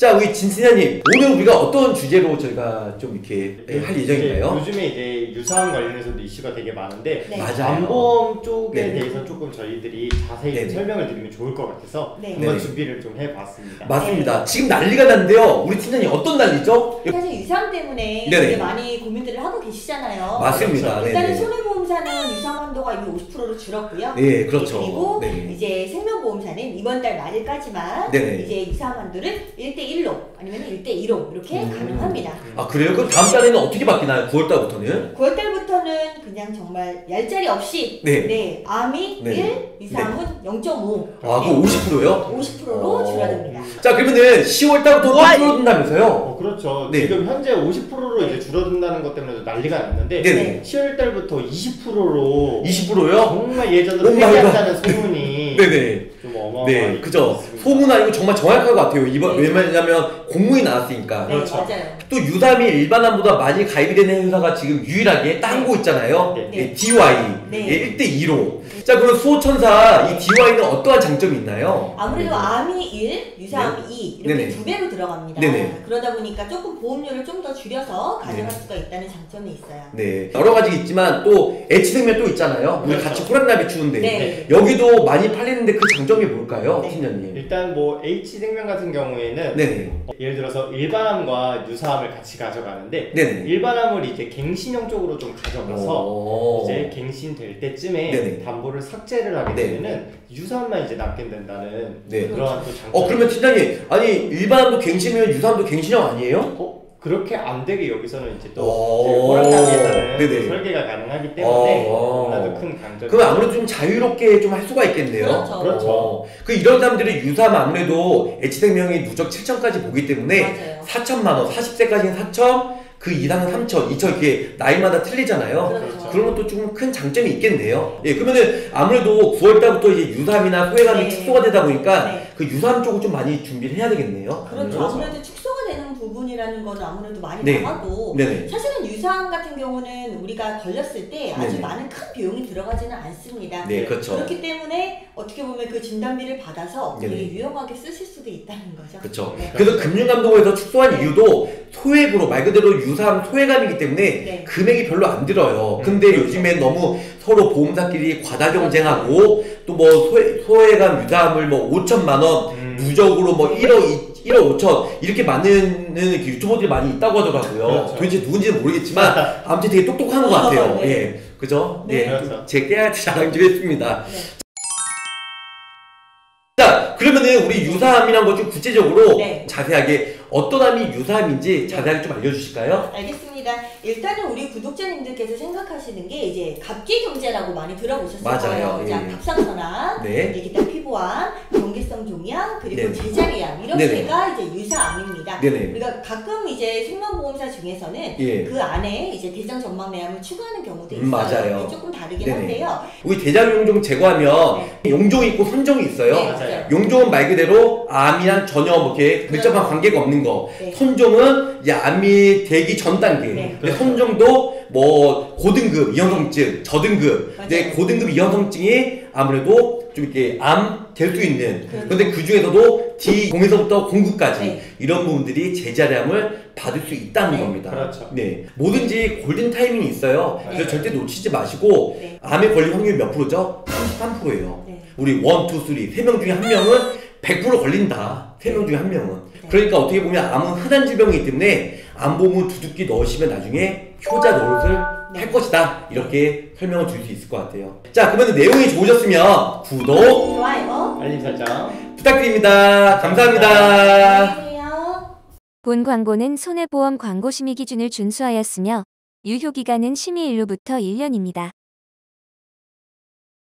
자, 우리 진진아님 오늘 우리가 어떤 주제로 저희가 좀 이렇게 네, 할 예정인가요? 이제 요즘에 이제 유사한 관련해서도 이슈가 되게 많은데 네. 맞아요. 안보험 쪽에 네. 대해서 조금 저희들이 자세히 네. 설명을 드리면 좋을 것 같아서 네. 한번 네. 준비를 좀 해봤습니다. 맞습니다. 지금 난리가 났는데요. 우리 팀장님 어떤 난리죠? 사실 유상 때문에 네네. 되게 많이 고민들을 하고 계시잖아요. 맞습니다. 일단은 네네. 손해보험사는 유상 한도가 이미 50%로 줄었고요. 네, 그렇죠. 그리고 네. 이제 생명보험사는 이번 달 말일까지만 네네. 이제 유상 한도를 1대1로 아니면 1대2로 이렇게 음. 가능합니다. 아, 그래요? 그럼 다음 달에는 어떻게 바뀌나요? 9월 달부터는? 9월달부터는 그냥 정말 얄짤이 없이 네. 암이 네. 1, 유상은 0.5 아, 그거 50%요? 50%로 어. 줄어듭니다. 자, 그러면은 10월 달부터 또 줄어든다면서요? 어, 그렇죠. 네. 지금 현재 50%로 이제 줄어든다는 것 때문에 난리가 났는데 네네. 10월 달부터 20%로 20%요? 정말 예전으로 회귀한다는 소문이 네네. 좀 어마어마하게 네, 그죠. 소문 아니고 정말 정확할 것 같아요. 이번, 네. 왜냐면 공문이 나왔으니까. 네, 그렇죠. 맞아요. 또 유담이 일반암보다 많이 가입이 되는 회사가 지금 유일하게 딴거 있잖아요. 네. 예, DY. 네. 예, 1대 2로. 자, 그럼 수호천사 이 DY는 어떠한 장점이 있나요? 아무래도 암이 1, 유사암이 2 이렇게 네네. 두 배로 들어갑니다. 네네. 그러다 보니까 조금 보험료를 좀 더 줄여서 가져갈 네. 수가 있다는 장점이 있어요. 네. 여러 가지 있지만 또 H생명 또 있잖아요. 우리 그렇죠. 같이 호랑나비 추운데. 네. 여기도 많이 팔리는데 그 장점이 뭘까요, 네. 팀장님? 일단 뭐 H생명 같은 경우에는 네네. 예를 들어서 일반암과 유사암을 같이 가져가는데 네네. 일반암을 이제 갱신형 쪽으로 좀 가져가서 오. 이제 갱신될 때쯤에 네네. 담보를 삭제를 하게 네. 되면은 유사암만 이제 남게 된다는 네. 그러한 또 장점. 어, 그러면 팀장님, 아니, 일반암도 갱신이면 유사암도 갱신형 아니에요? 어? 그렇게 안 되게 여기서는 이제 또 오. 호랑나비에서는 네네. 설계가 가능하기 때문에 어. 너무나도 큰 강점이 그럼 아무래도 좀 자유롭게 좀 할 수가 있겠네요. 그렇죠. 그렇죠. 어, 그 이런 사람들이 유사하면 아무래도 H생명이 누적 7천까지 보기 때문에 맞아요. 4천만 원, 40세까지는 4천, 그 이상은 3천, 2천 이게 나이마다 틀리잖아요. 그렇죠. 그런 것도 좀큰 장점이 있겠네요. 예, 그러면은 아무래도 9월 달부터 이제 유사암이나 소외감이 네. 축소가 되다 보니까 네. 그 유사암 쪽을 좀 많이 준비를 해야 되겠네요. 그렇죠. 아무래도 되는 부분이라는 거는 아무래도 많이 네. 나가도 네네. 사실은 유사암 같은 경우는 우리가 걸렸을 때 아주 네네. 많은 큰 비용이 들어가지는 않습니다. 네, 그렇죠. 그렇기 때문에 어떻게 보면 그 진단비를 받아서 네네. 되게 유용하게 쓰실 수도 있다는 거죠. 그렇죠. 네. 그래서 금융감독원에서 축소한 이유도 소액으로 말 그대로 유사암 소외감이기 때문에 네. 금액이 별로 안 들어요. 음, 근데 그렇죠. 요즘엔 너무 서로 보험사끼리 과다 경쟁하고 또 뭐 소외감 유사암을 뭐 5천만 원 음. 누적으로 뭐 1억 1억 5천 이렇게 많은 유튜버들이 많이 있다고 하더라고요. 그렇죠. 도대체 누군지는 모르겠지만 아무튼 되게 똑똑한 것 같아요. 네. 예, 그죠? 네. 그렇죠. 제 깨알같이 자랑 좀 했습니다. 네. 자, 그러면은 우리 유사암이란 거좀 구체적으로 네. 자세하게 어떤 암이 유사암인지 자세하게 좀 알려주실까요? 알겠습니다. 일단은 우리 구독자님들께서 생각하시는 게 이제 갑기 경제라고 많이 들어보셨을 맞아요. 거예요. 예, 자, 예. 갑상선암, 네. 기타 피부암, 경계성 종양, 그리고 네네. 제자리암 이런 네네. 게가 이제 유사암입니다. 네네. 우리가 가끔 이제 생명보험사 중에서는 예. 그 안에 이제 대장 전망내암을 추가하는 경우도 있어요. 음, 맞아요. 조금 다르긴 네네. 한데요. 우리 대장 용종 제거하면 용종이 있고 선종이 있어요. 네, 맞아요. 용종은 말 그대로 암이랑 전혀 뭐 이렇게 밀접한 관계가 없는 거. 네. 선종은 이제 암이 되기 전 단계. 네. 근데 선종도 뭐 고등급 이형성증, 저등급. 근데. 고등급 이형성증이 아무래도 좀 이렇게 암 될 수 있는. 그렇죠. 그런데 그 중에서도 D0에서부터 공급까지 네. 이런 부분들이 제자량을 받을 수 있다는 네. 겁니다. 그렇죠. 네. 뭐든지 골든 타이밍이 있어요. 네. 그래서 절대 놓치지 마시고 네. 암에 걸릴 확률이 몇 프로죠? 33%예요. 네. 우리 1, 2, 3, 3명 중에 한 명은 100% 걸린다. 3명 중에 한 명은. 네. 그러니까 어떻게 보면 암은 흔한 질병이기 때문에 암보험을 두둑히 넣으시면 나중에 효자 노릇을 네. 할 것이다. 이렇게 설명을 드릴 수 있을 것 같아요. 자, 그러면 내용이 좋으셨으면 구독 좋아요. 알림 설정. 부탁드립니다. 감사합니다. 본 광고는 손해보험 광고 심의 기준을 준수하였으며 유효 기간은 심의일로부터 1년입니다.